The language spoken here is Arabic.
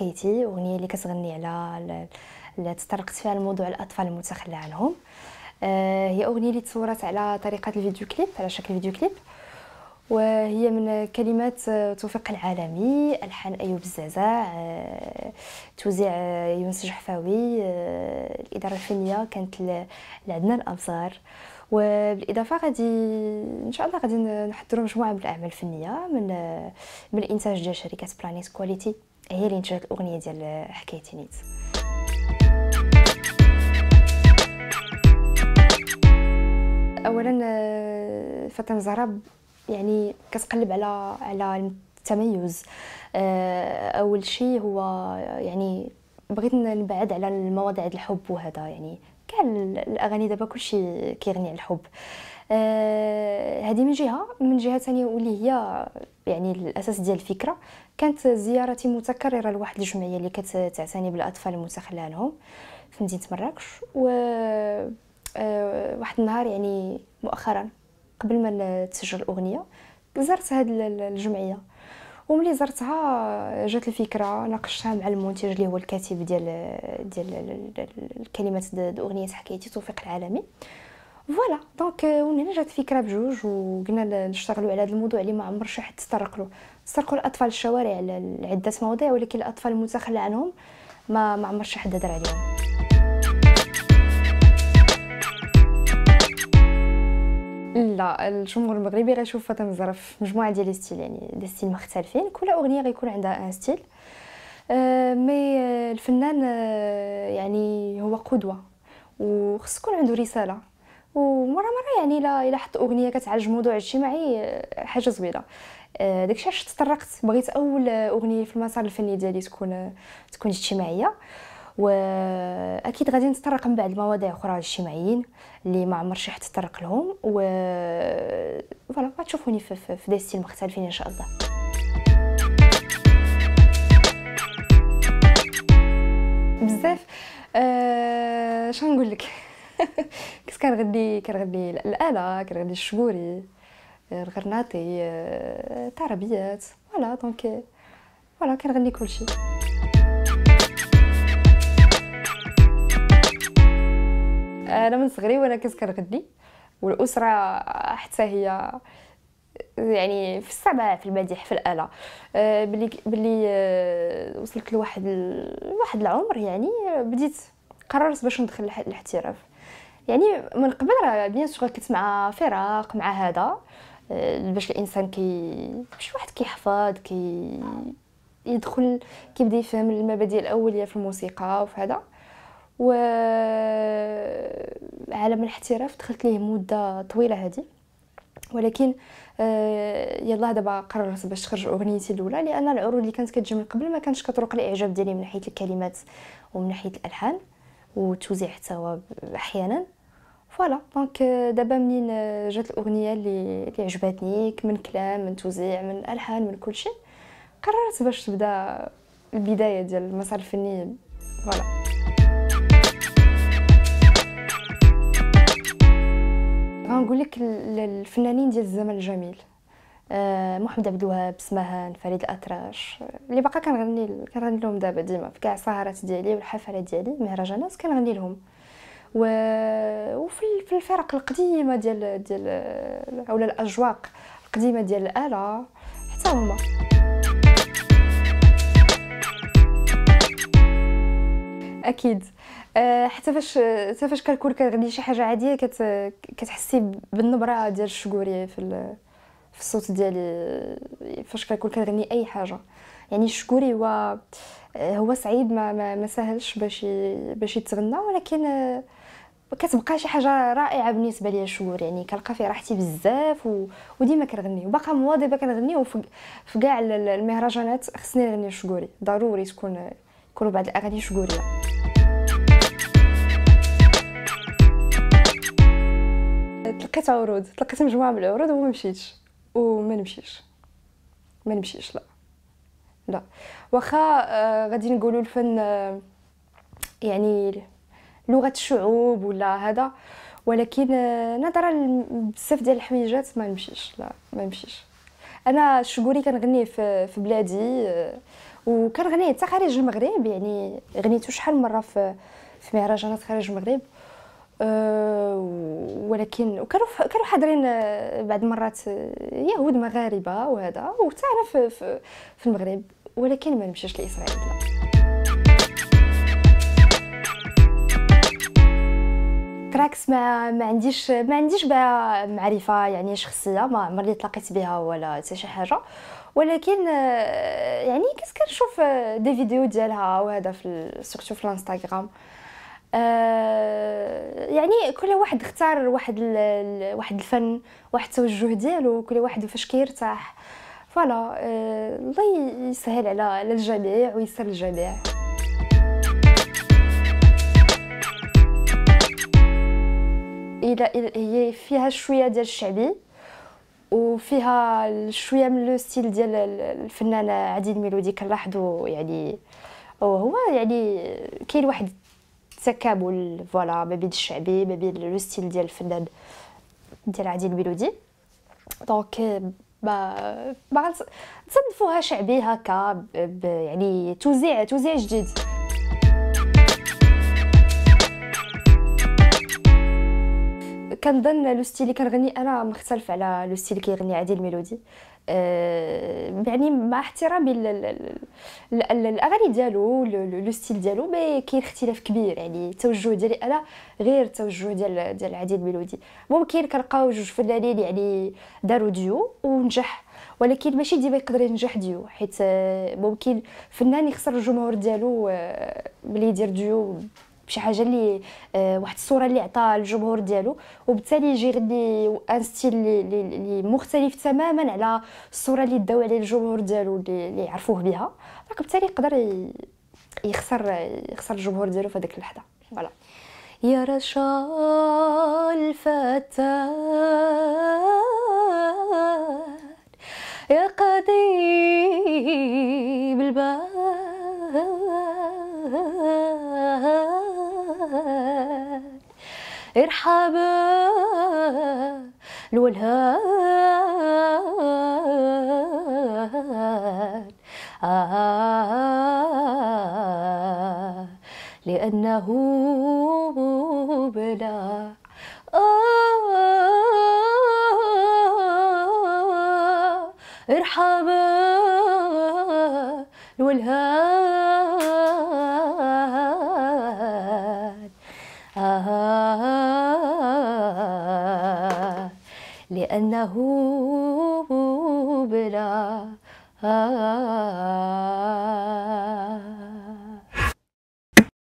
حكيتي أغنية اللي كتغني على اللي تطرقت فيها لموضوع الأطفال المتخلى عنهم. آه، هي أغنية اللي تصورت على طريقة الفيديو كليب على شكل فيديو كليب. وهي من كلمات توفيق العالمي ألحان أيوب الزعزاع آه، توزيع يونس جحفاوي آه، الإدارة الفنية كانت لعدنا الابصار وبالإضافة غادي إن شاء الله غادي نحضروا مجموعة من الأعمال الفنية من من الانتاج ديال شركة بلانيت كواليتي هي اللي انتجت الأغنية ديال حكايتي نيت اولا فاطمه زهراء يعني كتقلب على على التميز. آه، أول شيء هو يعني بغيت نبعد على المواضيع الحب وهذا يعني كاع الأغاني دابا كلشي كيغني على الحب. هذه من جهة. من جهة ثانية واللي هي يعني الأساس ديال الفكرة. كانت زيارتي متكررة لواحد الجمعية اللي كتعتني بالأطفال المتخلى في مدينة مراكش. و آه واحد النهار يعني مؤخرا قبل ما تسجل الأغنية زرت هاد الجمعية. وملي زرتها جات الفكرة ناقشتها مع المنتج اللي هو الكاتب ديال ديال الكلمات الأغنية حكايتي توفيق العالمي. voilà donc ومن هنا جات الفكرة بجوج وقلنا نشتغلوا على هذا الموضوع اللي ما عمر شي حد تطرق له تطرقوا الاطفال الشوارع على عده مواضيع ولكن الاطفال المتخلى عنهم ما ما عمر شي حد هضر عليهم لا الجمهور المغربي غيشوف فاطمه الزهراء في مجموعه ديال styles يعني des styles مختلفين كل اغنيه غيكون عندها un style mais الفنان يعني هو قدوه وخص يكون عنده رساله ومره مره يعني الا الا حط أغنية كتعالج موضوع اجتماعي أه حاجة زوينه أه داكشي علاش تطرقت؟ بغيت أول أغنية في المسار الفني ديالي تكون تكون اجتماعية. وأكيد غادي نتطرق من بعد مواضيع أخرى اجتماعيين اللي ما عمر شي حد تطرق لهم. و voilà غتشوفوني في, في, في des styles مختلفين إن شاء الله. بزاف. أه... شنو نقول لك؟ كنت كنغني كنغني الآلة كنغني الشبوري الغرناطي التعربيات voilà. donc voilà كنغني كلشي. أنا من صغري وأنا كنت كنغني والأسرة حتى هي يعني في السماع في المديح في الآلة. آه، بلي بلي آه، وصلت لواحد واحد العمر يعني بديت قررت باش ندخل الاحتراف. يعني من قبل راه bien sûr كنت مع فرق مع هذا آه، باش الإنسان كي باش واحد كيحفظ كي يدخل كيبدا يفهم المبادئ الأولية في الموسيقى وفي هذا. و عالم الاحتراف دخلت ليه مدة طويلة هذه. ولكن آه، يلا دابا قررت باش تخرج أغنيتي الأولى لأن العروض اللي كانت كتجي من قبل ما كانش كتروق الإعجاب ديالي من ناحية الكلمات ومن ناحية الألحان. والتوزيع حتى هو أحيانا. voilà. donc دابا منين جات الأغنية اللي اللي عجبتني من كلام من توزيع من ألحان من كل شيء. قررت باش تبدا البداية ديال المسار الفني. voilà. غنقول لك الفنانين ديال الزمن الجميل. محمد عبد الوهاب سمهان فريد الأطراش اللي باقا كنغني كنغني لهم دابا ديما في كاع السهرات ديالي والحفلات ديالي مهرجانات كنغني لهم. و... وفي في الفرق القديمة ديال ديال اولا الأجواق القديمة ديال الآلة حتى هما. أكيد. أه حتى فاش حتى فاش كنكون كنغني شي حاجة عادية كت كتحسي بالنبرة ديال الشكوري في في الصوت ديالي فاش كنكون كنغني أي حاجة. يعني الشكوري هو هو صعيب ما ما, ما سهلش باش باش يتغنى ولكن كتبقى شي حاجة رائعة بالنسبة ليا الشكور يعني كنلقى فيه راحتي بزاف و... وديما كنغني. وباقا مواظبه كنغني وفي في كاع المهرجانات خصني نغني الشكوري ضروري تكون يكونوا بعض الأغاني شكورية. تلقيت عروض تلقيت مجموعة من العروض وما مشيتش. وما نمشيش. ما نمشيش لا. لا. واخا آه غادي نقولوا الفن آه يعني لغة الشعوب ولا هذا ولكن آه نظرا بزاف ديال الحويجات ما نمشيش لا ما نمشيش. أنا الشكوري كنغني في, في بلادي آه وكنغني حتى خارج المغرب يعني غنيتو شحال مرة في في مهرجانات خارج المغرب. ولكن وكانوا كانوا حاضرين آه، بعض المرات آه، يهود مغاربة وهذا وحتى أنا في, في, في المغرب ولكن ما نمشيش لإسرائيل. لا تراكس ما ما عنديش ما عنديش بها معرفة يعني شخصية ما عمرني تلاقيت بها ولا حتى شي حاجة. ولكن آه، يعني كنت كنشوف آه، des vidéos ديالها وهذا في surtout في الانستغرام. آه، يعني كل واحد اختار واحد واحد الفن واحد التوجه ديالو كل واحد فاش كيرتاح. voilà الله يسهل على الجميع ويسر الجميع. إلى هي فيها شوية ديال الشعبي وفيها شوية من le style ديال الفنان عادل ميلودي كنلاحظوا يعني هو يعني كاين واحد التكامل voilà ما بين الشعبي ما بين le style ديال الفنان ديال عادل ميلودي donc باش باش تصنفوها شعبي هكا يعني توزيع توزيع جديد كنظن le style اللي كنغني أنا مختلف على le style كيغني عادل ميلودي يعني مع احترامي الاغاني ديالو le style ديالو mais كاين اختلاف كبير. يعني التوجه ديالي أنا غير التوجه ديال ديال عادل ميلودي ممكن كنلقاو جوج فنانين يعني داروا ديو ونجح ولكن ماشي ديما يقدر ينجح ديو حيت آه، ممكن فنان يخسر الجمهور ديالو آه، ملي يدير ديو بشي حاجة اللي آه واحد الصورة اللي عطاها الجمهور ديالو. وبالتالي يجي يغني ان ستيل اللي مختلف تماما على الصورة اللي داو عليه الجمهور ديالو اللي يعرفوه بها. دونك بالتالي يقدر يخسر يخسر الجمهور ديالو في هذيك اللحظة. فوالا. يا رشا الفتى يا قديم الباب ارحبا الولهان آه لأنه بلا. آه ارحبا الولهان لأنه بلا